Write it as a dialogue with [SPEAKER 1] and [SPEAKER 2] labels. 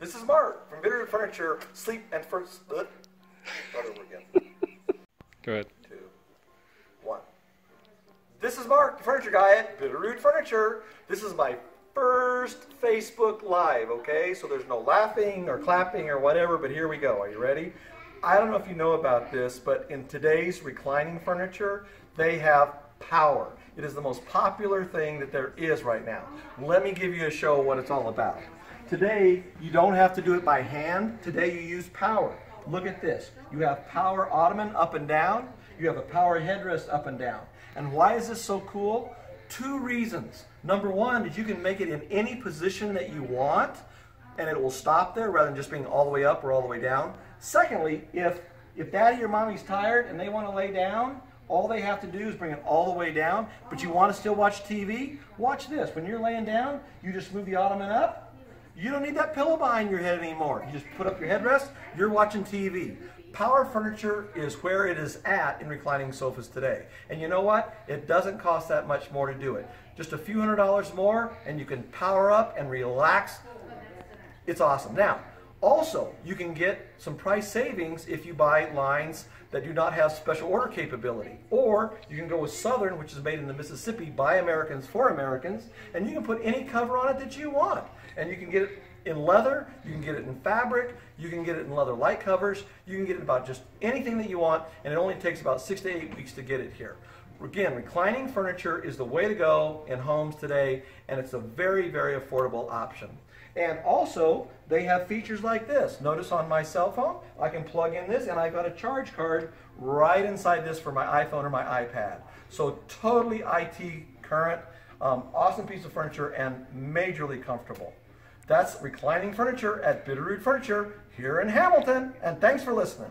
[SPEAKER 1] This is Mark from Bitterroot Furniture. Sleep and first. Uh, start over again.
[SPEAKER 2] Go ahead.
[SPEAKER 1] Two, one. This is Mark, the furniture guy at Bitterroot Furniture. This is my first Facebook Live, okay? So there's no laughing or clapping or whatever, but here we go. Are you ready? I don't know if you know about this, but in today's reclining furniture, they have power. It is the most popular thing that there is right now. Let me give you a show what it's all about. Today, you don't have to do it by hand. Today, you use power. Look at this. You have power ottoman up and down. You have a power headrest up and down. And why is this so cool? Two reasons. Number one is you can make it in any position that you want and it will stop there rather than just being all the way up or all the way down. Secondly, if, if daddy or mommy's tired and they want to lay down, all they have to do is bring it all the way down, but you want to still watch TV? Watch this. When you're laying down, you just move the ottoman up. You don't need that pillow behind your head anymore. You just put up your headrest, you're watching TV. Power furniture is where it is at in reclining sofas today. And you know what? It doesn't cost that much more to do it. Just a few hundred dollars more and you can power up and relax. It's awesome. Now, also, you can get some price savings if you buy lines that do not have special order capability. Or you can go with Southern, which is made in the Mississippi by Americans for Americans, and you can put any cover on it that you want. And you can get it in leather, you can get it in fabric, you can get it in leather light covers, you can get it about just anything that you want, and it only takes about six to eight weeks to get it here. Again, reclining furniture is the way to go in homes today, and it's a very, very affordable option. And also, they have features like this. Notice on my cell phone, I can plug in this and I've got a charge card right inside this for my iPhone or my iPad. So totally IT current, um, awesome piece of furniture and majorly comfortable. That's reclining furniture at Bitterroot Furniture here in Hamilton. And thanks for listening.